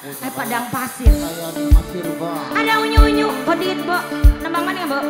eh padang pasir. Ada unyu-unyu. Kodit bo. Nembang mana ya bo?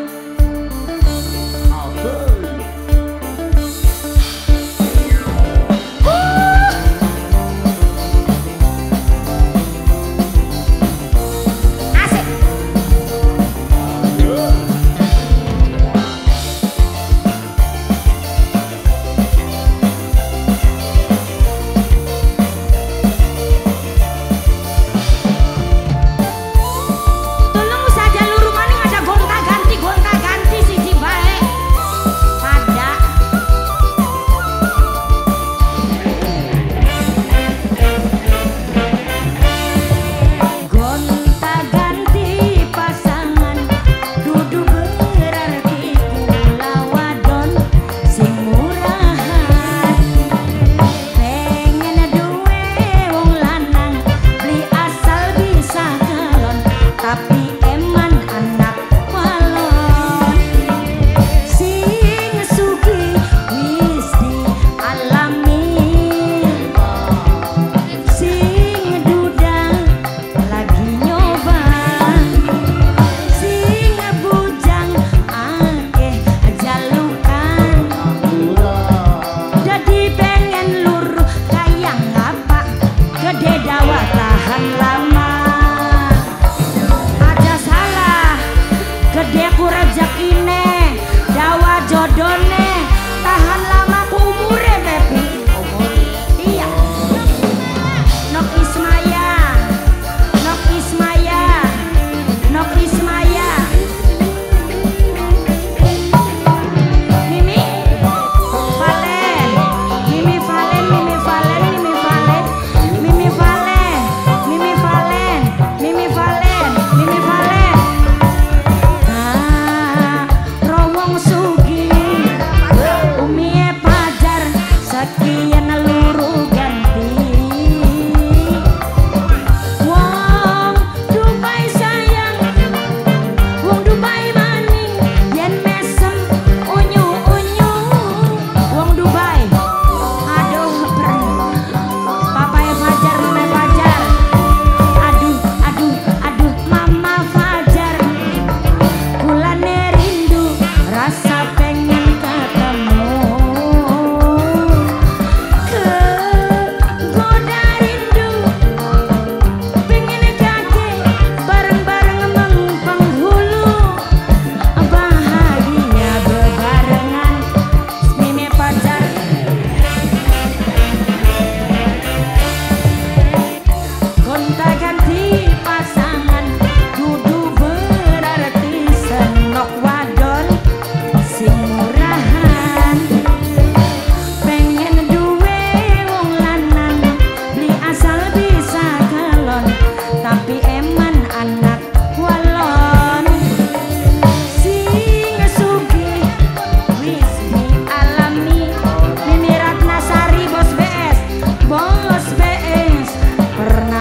pernah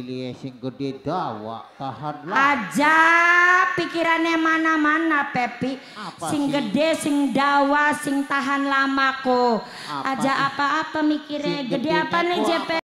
mikirnya sing gede dawa tahan lah Aja pikirannya mana-mana Pepi. Apa sing sih? gede, sing dawa, sing tahan lama kok. Apa Aja apa-apa mikirnya gede gede apa nih JP?